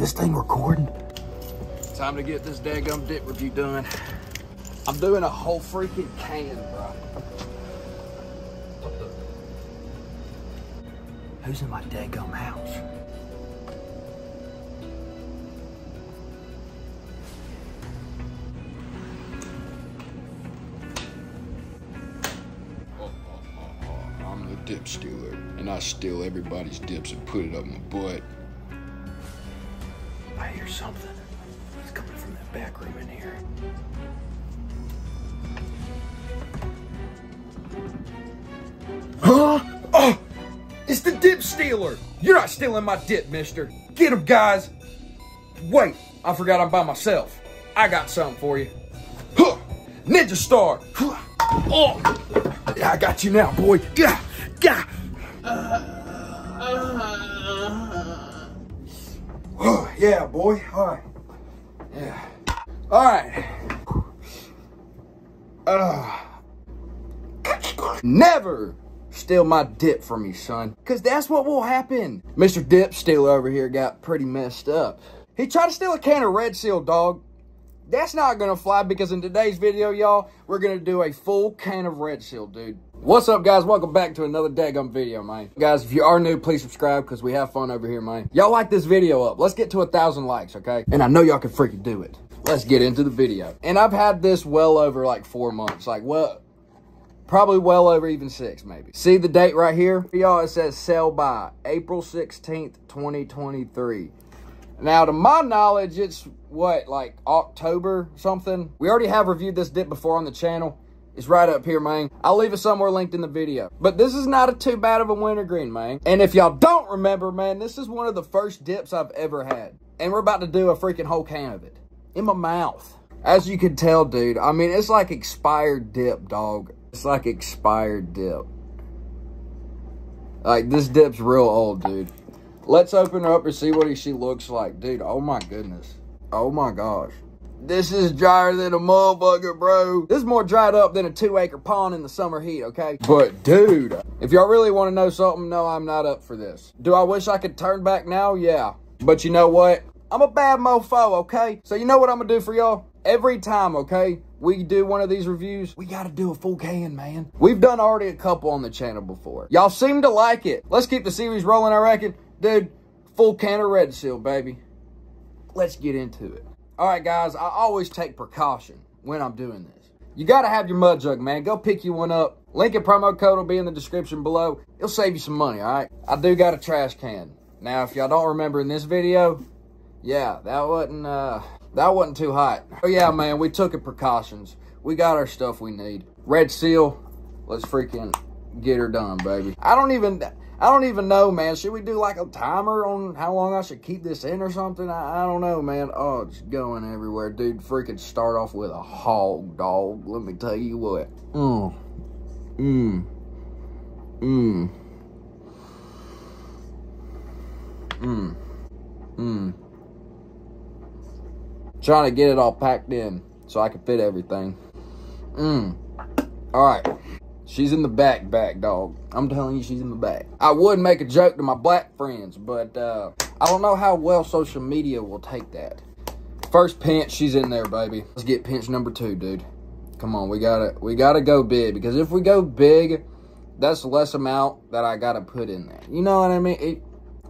this thing recording? Time to get this daggum dip review done. I'm doing a whole freaking can, bro. Who's in my daggum house? I'm the dip stealer, and I steal everybody's dips and put it up my butt. I hear something. It's coming from that back room in here. Huh? Oh! It's the dip stealer! You're not stealing my dip, mister. Get him, guys! Wait, I forgot I'm by myself. I got something for you. Huh! Ninja Star! Huh! Oh! Yeah, I got you now, boy. Yeah! Yeah! Oh, yeah, boy. All right. Yeah. All right. Uh, never steal my dip from me, son. Because that's what will happen. Mr. Dip Stealer over here got pretty messed up. He tried to steal a can of Red Seal, dog. That's not going to fly because in today's video, y'all, we're going to do a full can of Red Seal, dude. What's up, guys? Welcome back to another daggum video, man. Guys, if you are new, please subscribe because we have fun over here, man. Y'all like this video up. Let's get to a thousand likes, okay? And I know y'all can freaking do it. Let's get into the video. And I've had this well over like four months. Like, well, probably well over even six, maybe. See the date right here? Y'all, it says sell by April 16th, 2023. Now, to my knowledge, it's what, like October something? We already have reviewed this dip before on the channel. It's right up here, man. I'll leave it somewhere linked in the video. But this is not a too bad of a wintergreen, man. And if y'all don't remember, man, this is one of the first dips I've ever had. And we're about to do a freaking whole can of it. In my mouth. As you can tell, dude, I mean, it's like expired dip, dog. It's like expired dip. Like, this dip's real old, dude. Let's open her up and see what she looks like. Dude, oh my goodness. Oh my gosh. This is drier than a motherfucker, bro. This is more dried up than a two acre pond in the summer heat, okay? But dude, if y'all really want to know something, no, I'm not up for this. Do I wish I could turn back now? Yeah. But you know what? I'm a bad mofo, okay? So you know what I'm gonna do for y'all? Every time, okay, we do one of these reviews, we gotta do a full can, man. We've done already a couple on the channel before. Y'all seem to like it. Let's keep the series rolling, I reckon. Dude, full can of Red Seal, baby. Let's get into it. All right, guys, I always take precaution when I'm doing this. You got to have your mud jug, man. Go pick you one up. Link and promo code will be in the description below. It'll save you some money, all right? I do got a trash can. Now, if y'all don't remember in this video, yeah, that wasn't, uh, that wasn't too hot. Oh, yeah, man, we took it precautions. We got our stuff we need. Red Seal, let's freaking get her done, baby. I don't even... I don't even know, man. Should we do like a timer on how long I should keep this in or something? I, I don't know, man. Oh, it's going everywhere. Dude, freaking start off with a hog, dog. Let me tell you what. Mmm. Mmm. Mmm. Mmm. Mmm. Trying to get it all packed in so I can fit everything. Mmm. All right. She's in the back, back, dog. I'm telling you, she's in the back. I would make a joke to my black friends, but uh, I don't know how well social media will take that. First pinch, she's in there, baby. Let's get pinch number two, dude. Come on, we gotta, we gotta go big because if we go big, that's less amount that I gotta put in there. You know what I mean? It,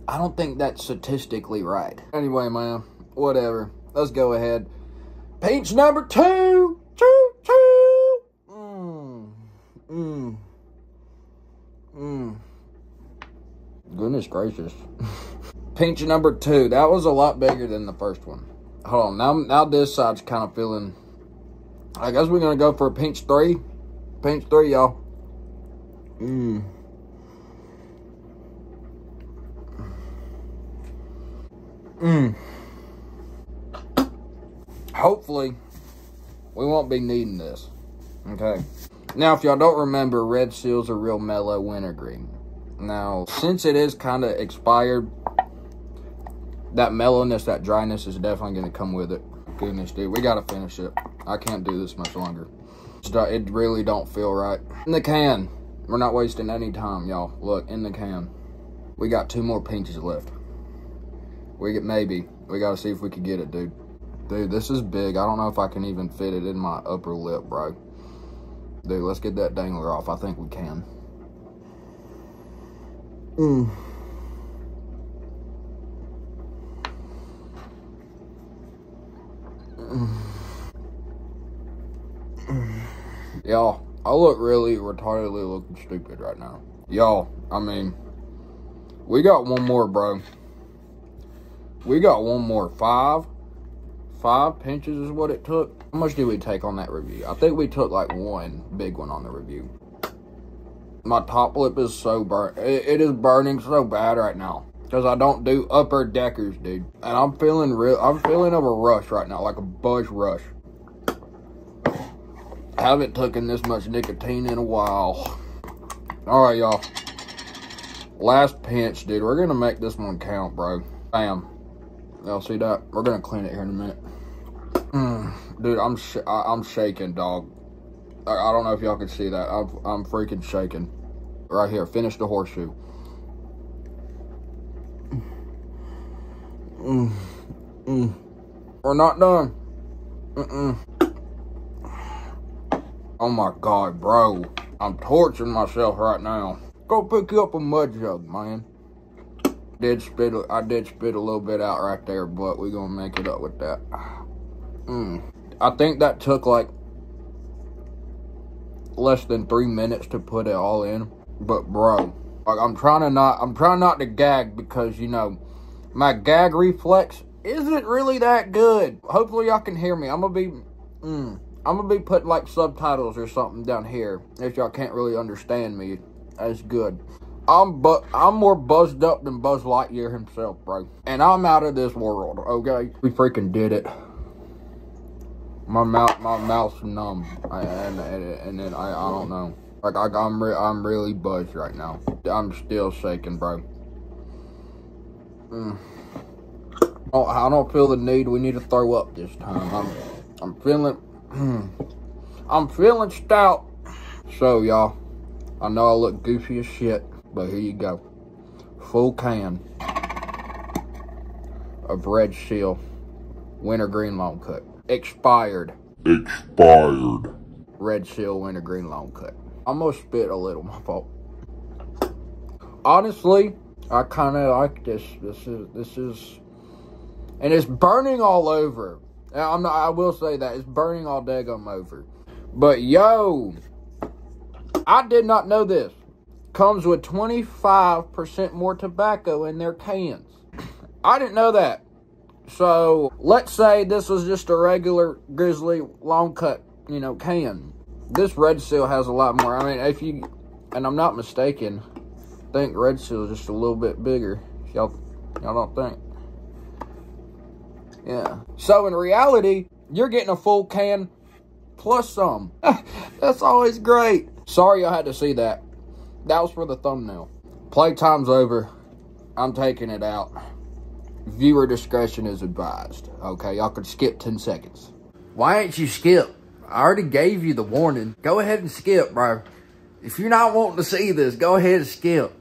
I don't think that's statistically right. Anyway, man, whatever. Let's go ahead. Pinch number two, two, Mmm. Mmm. Goodness gracious. Pinch number two. That was a lot bigger than the first one. Hold on. Now, now this side's kind of feeling... I guess we're going to go for a pinch three. Pinch three, y'all. Mmm. Mmm. Hopefully, we won't be needing this. Okay. Now, if y'all don't remember, Red Seal's a real mellow wintergreen. Now, since it is kind of expired, that mellowness, that dryness is definitely going to come with it. Goodness, dude, we got to finish it. I can't do this much longer. Uh, it really don't feel right. In the can. We're not wasting any time, y'all. Look, in the can. We got two more pinches left. We get maybe. We gotta see if we can get it, dude. Dude, this is big. I don't know if I can even fit it in my upper lip, bro. Dude, let's get that dangler off. I think we can. Mm. Y'all, I look really retardedly looking stupid right now. Y'all, I mean, we got one more, bro. We got one more. Five. Five pinches is what it took. How much did we take on that review? I think we took like one big one on the review. My top lip is so burnt. It, it is burning so bad right now. Because I don't do upper deckers, dude. And I'm feeling real, I'm feeling of a rush right now, like a buzz rush. I haven't taken this much nicotine in a while. All right, y'all. Last pinch, dude. We're to make this one count, bro. Bam. Y'all see that? We're to clean it here in a minute. Mm, dude, I'm sh I am shaking, dog. I, I, don't know if y'all can see that. I'm, I'm freaking shaking. Right here. Finish the horseshoe. Mm, mm. We're not done. Mm-mm. Oh my god, bro. I'm torturing myself right now. Go pick you up a mud jug, man. Did spit I did spit a little bit out right there, but we're gonna make it up with that. Mm. I think that took like less than three minutes to put it all in. But bro, like I'm trying to not I'm trying not to gag because you know my gag reflex isn't really that good. Hopefully y'all can hear me. I'm gonna be, mm, I'm gonna be putting like subtitles or something down here if y'all can't really understand me. That's good. I'm but I'm more buzzed up than Buzz Lightyear himself, bro. And I'm out of this world. Okay, we freaking did it. My mouth, my mouth's numb, I, and, and and then I I don't know. Like I, I'm re I'm really buzzed right now. I'm still shaking, bro. Mm. Oh, I don't feel the need. We need to throw up this time. I'm, I'm feeling, I'm feeling stout. So, y'all, I know I look goofy as shit, but here you go. Full can of Red Seal Wintergreen Long Cut. Expired. Expired. Red Seal Wintergreen Long Cut. Almost spit a little, my fault. Honestly, I kind of like this. This is this is, and it's burning all over. I'm not. I will say that it's burning all daggum over. But yo, I did not know this. Comes with 25% more tobacco in their cans. I didn't know that. So let's say this was just a regular Grizzly long cut, you know, can. This Red Seal has a lot more. I mean, if you, and I'm not mistaken, think Red Seal is just a little bit bigger. Y'all, y'all don't think? Yeah. So in reality, you're getting a full can plus some. That's always great. Sorry I had to see that. That was for the thumbnail. Playtime's over. I'm taking it out. Viewer discretion is advised. Okay, y'all can skip 10 seconds. Why ain't you skip? I already gave you the warning. Go ahead and skip, bro. If you're not wanting to see this, go ahead and skip.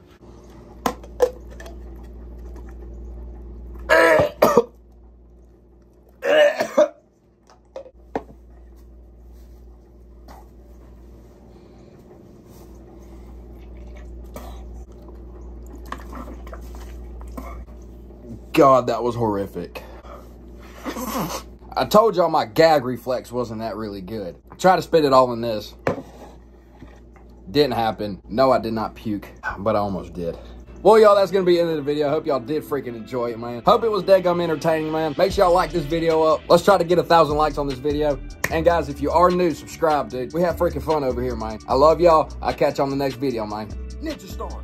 God, that was horrific. I told y'all my gag reflex wasn't that really good. Tried to spit it all in this. Didn't happen. No, I did not puke, but I almost did. Well, y'all, that's going to be the end of the video. Hope y'all did freaking enjoy it, man. Hope it was dead-gum entertaining, man. Make sure y'all like this video up. Let's try to get a thousand likes on this video. And guys, if you are new, subscribe, dude. We have freaking fun over here, man. I love y'all. I'll catch you on the next video, man. Ninja Star.